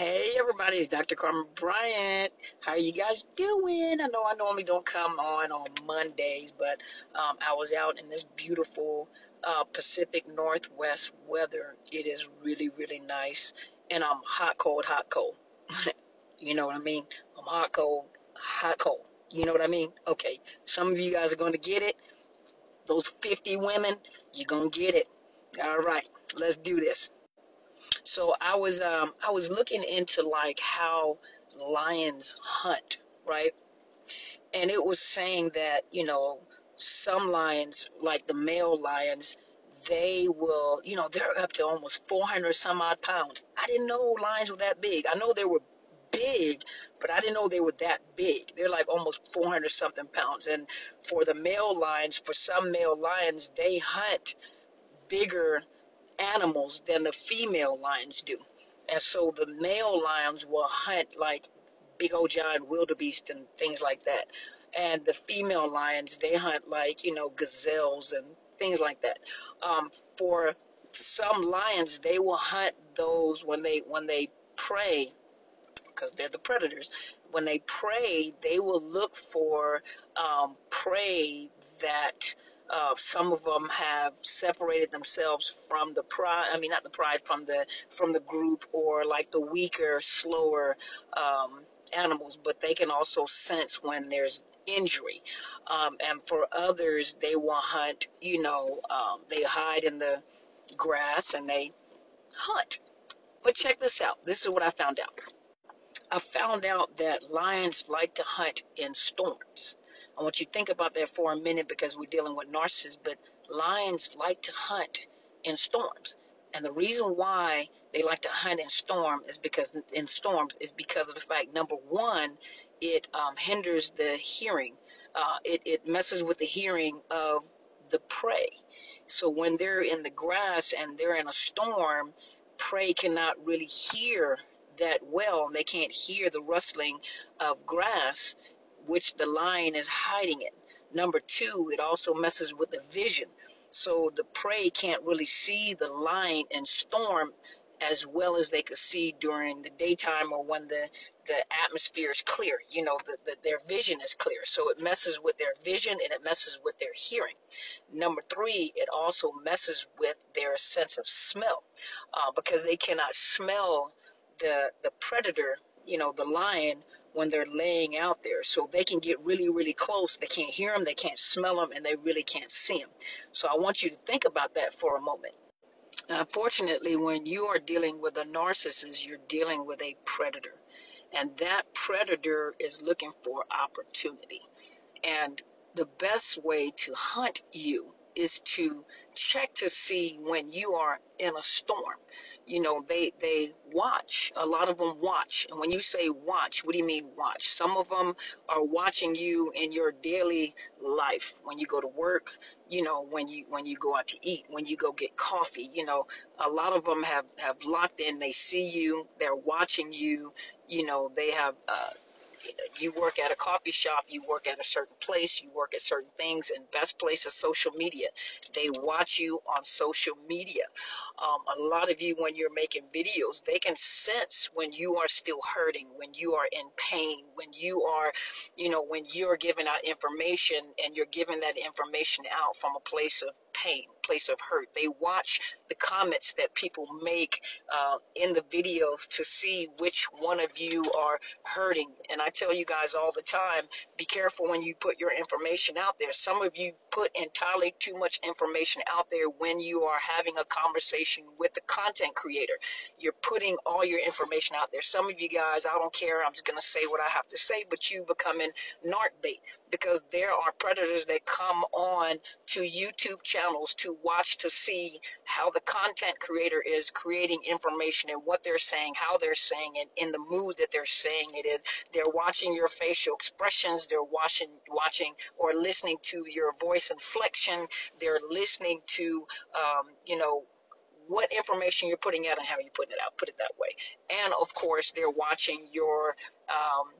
Hey everybody, it's Dr. Carmen Bryant. How are you guys doing? I know I normally don't come on on Mondays, but um, I was out in this beautiful uh, Pacific Northwest weather. It is really, really nice, and I'm hot, cold, hot, cold. you know what I mean? I'm hot, cold, hot, cold. You know what I mean? Okay, some of you guys are going to get it. Those 50 women, you're going to get it. All right, let's do this. So I was um I was looking into like how lions hunt, right? And it was saying that, you know, some lions, like the male lions, they will, you know, they're up to almost 400 some odd pounds. I didn't know lions were that big. I know they were big, but I didn't know they were that big. They're like almost 400 something pounds. And for the male lions, for some male lions, they hunt bigger animals than the female lions do. And so the male lions will hunt like big old giant wildebeest and things like that. And the female lions, they hunt like, you know, gazelles and things like that. Um, for some lions, they will hunt those when they when they prey, because they're the predators. When they prey, they will look for um, prey that uh, some of them have separated themselves from the pride. I mean, not the pride from the from the group, or like the weaker, slower um, animals. But they can also sense when there's injury. Um, and for others, they will hunt. You know, um, they hide in the grass and they hunt. But check this out. This is what I found out. I found out that lions like to hunt in storms. I want you to think about that for a minute because we're dealing with narcissists, but lions like to hunt in storms. And the reason why they like to hunt in storm is because in storms is because of the fact number one, it um, hinders the hearing. Uh, it, it messes with the hearing of the prey. So when they're in the grass and they're in a storm, prey cannot really hear that well. And they can't hear the rustling of grass which the lion is hiding it. Number two, it also messes with the vision. So the prey can't really see the lion in storm as well as they could see during the daytime or when the, the atmosphere is clear. You know, the, the, their vision is clear. So it messes with their vision and it messes with their hearing. Number three, it also messes with their sense of smell uh, because they cannot smell the, the predator, you know, the lion when they're laying out there. So they can get really, really close. They can't hear them, they can't smell them, and they really can't see them. So I want you to think about that for a moment. Unfortunately, when you are dealing with a narcissist, you're dealing with a predator. And that predator is looking for opportunity. And the best way to hunt you is to check to see when you are in a storm you know they they watch. A lot of them watch. And when you say watch what do you mean watch? Some of them are watching you in your daily life. When you go to work you know when you when you go out to eat when you go get coffee you know a lot of them have have locked in. They see you. They're watching you. You know they have uh, you work at a coffee shop, you work at a certain place, you work at certain things, and best place is social media. They watch you on social media. Um, a lot of you, when you're making videos, they can sense when you are still hurting, when you are in pain, when you are, you know, when you're giving out information and you're giving that information out from a place of pain, place of hurt. They watch the comments that people make uh, in the videos to see which one of you are hurting. And I tell you guys all the time be careful when you put your information out there. Some of you put entirely too much information out there when you are having a conversation with the content creator. You're putting all your information out there. Some of you guys, I don't care, I'm just going to say what I have to say, but you becoming narc bait because there are predators that come on to YouTube channels to watch to see how the content creator is creating information and what they're saying, how they're saying it, in the mood that they're saying it is. They're watching your facial expressions, they're watching watching or listening to your voice inflection, they're listening to um, you know what information you're putting out and how you're putting it out, put it that way. And of course, they're watching your um,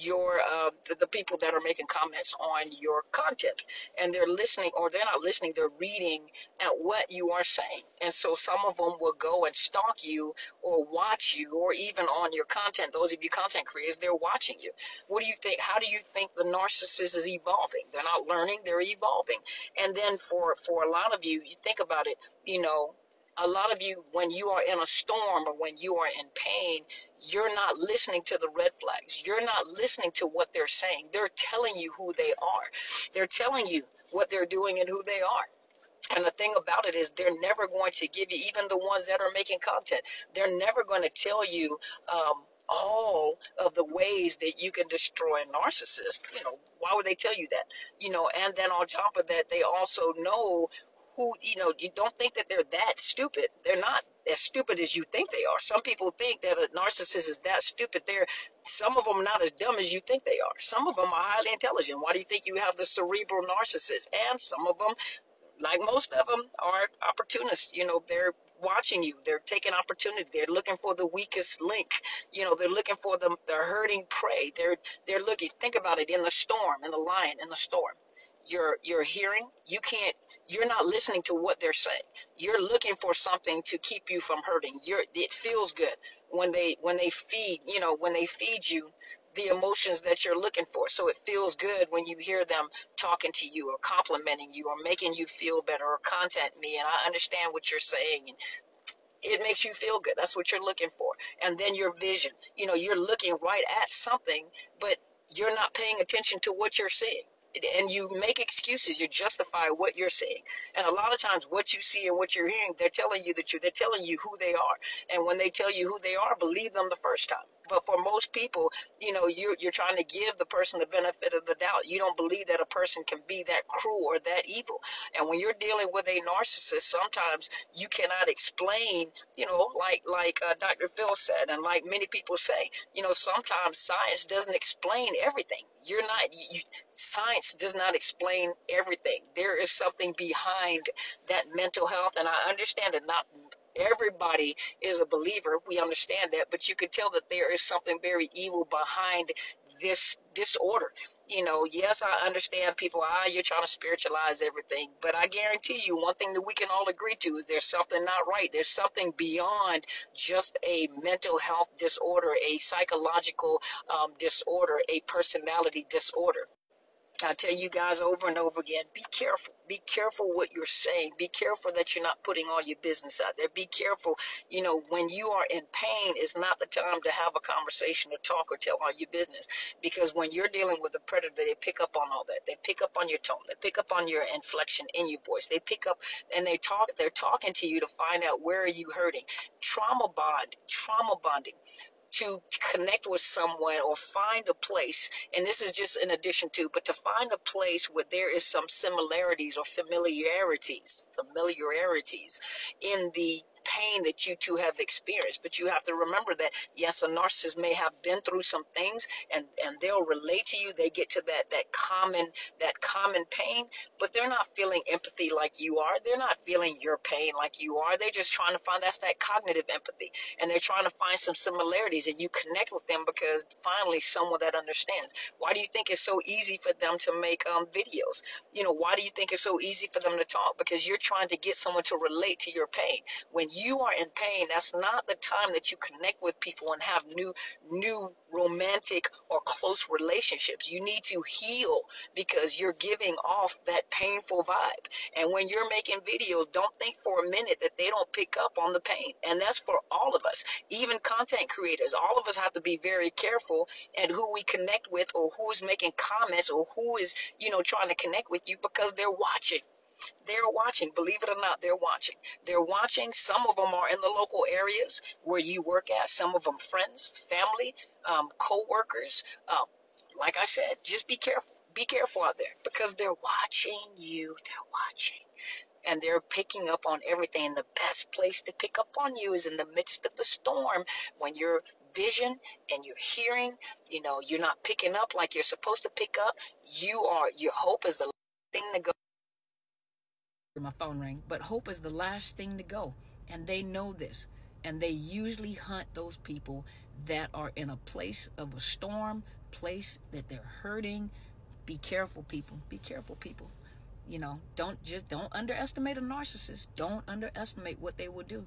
your uh, the, the people that are making comments on your content, and they're listening, or they're not listening, they're reading at what you are saying, and so some of them will go and stalk you or watch you, or even on your content. Those of you content creators, they're watching you. What do you think? How do you think the narcissist is evolving? They're not learning; they're evolving. And then for for a lot of you, you think about it. You know, a lot of you, when you are in a storm or when you are in pain, you're not listening to the red flags. You're not listening to what they're saying. They're telling you who they are. They're telling you what they're doing and who they are. And the thing about it is, they're never going to give you, even the ones that are making content, they're never going to tell you um, all of the ways that you can destroy a narcissist. You know, why would they tell you that? You know, and then on top of that, they also know who, you know, you don't think that they're that stupid. They're not as stupid as you think they are. Some people think that a narcissist is that stupid. They're some of them not as dumb as you think they are. Some of them are highly intelligent. Why do you think you have the cerebral narcissist? And some of them, like most of them, are opportunists. You know, they're watching you. They're taking opportunity. They're looking for the weakest link. You know, they're looking for the the hurting prey. They're they're looking. Think about it in the storm, in the lion, in the storm. You're you're hearing. You can't you're not listening to what they're saying. You're looking for something to keep you from hurting. You're, it feels good when they when they feed you know when they feed you the emotions that you're looking for. So it feels good when you hear them talking to you or complimenting you or making you feel better or contact me and I understand what you're saying and it makes you feel good. That's what you're looking for. And then your vision. You know, you're looking right at something, but you're not paying attention to what you're seeing and you make excuses you justify what you're seeing. And a lot of times what you see and what you're hearing they're telling you that you they're telling you who they are. And when they tell you who they are believe them the first time but for most people, you know, you're, you're trying to give the person the benefit of the doubt. You don't believe that a person can be that cruel or that evil. And when you're dealing with a narcissist, sometimes you cannot explain, you know, like, like uh, Dr. Phil said, and like many people say, you know, sometimes science doesn't explain everything. You're not, you, science does not explain everything. There is something behind that mental health. And I understand that not everybody is a believer. We understand that, but you can tell that there is something very evil behind this disorder. You know, yes, I understand people, ah, you're trying to spiritualize everything, but I guarantee you one thing that we can all agree to is there's something not right. There's something beyond just a mental health disorder, a psychological um, disorder, a personality disorder. I tell you guys over and over again be careful. Be careful what you're saying. Be careful that you're not putting all your business out there. Be careful, you know, when you are in pain, it's not the time to have a conversation or talk or tell all your business. Because when you're dealing with a predator, they pick up on all that. They pick up on your tone. They pick up on your inflection in your voice. They pick up and they talk, they're talking to you to find out where are you hurting. Trauma bond, trauma bonding to connect with someone or find a place, and this is just in addition to, but to find a place where there is some similarities or familiarities, familiarities in the pain that you two have experienced. But you have to remember that yes, a narcissist may have been through some things and, and they'll relate to you. They get to that that common that common pain, but they're not feeling empathy like you are. They're not feeling your pain like you are. They're just trying to find that's that cognitive empathy. And they're trying to find some similarities and you connect with them because finally someone that understands. Why do you think it's so easy for them to make um, videos? You know, why do you think it's so easy for them to talk? Because you're trying to get someone to relate to your pain. When you are in pain, that's not the time that you connect with people and have new, new romantic or close relationships. You need to heal because you're giving off that painful vibe. And when you're making videos, don't think for a minute that they don't pick up on the pain. And that's for all of us, even content creators. All of us have to be very careful and who we connect with or who's making comments or who is, you know, trying to connect with you because they're watching. They're watching, believe it or not, they're watching. They're watching. Some of them are in the local areas where you work at, some of them friends, family, um, co workers. Um, like I said, just be careful. Be careful out there because they're watching you. They're watching and they're picking up on everything. The best place to pick up on you is in the midst of the storm when your vision and your hearing, you know, you're not picking up like you're supposed to pick up. You are, your hope is the thing that goes my phone rang, but hope is the last thing to go. And they know this. And they usually hunt those people that are in a place of a storm, place that they're hurting. Be careful, people. Be careful, people. You know, don't just don't underestimate a narcissist. Don't underestimate what they will do.